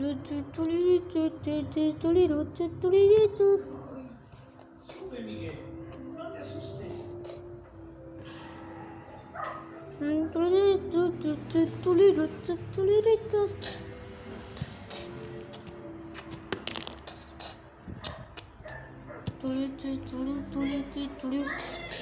둘이 둘이 둘이 둘이 둘이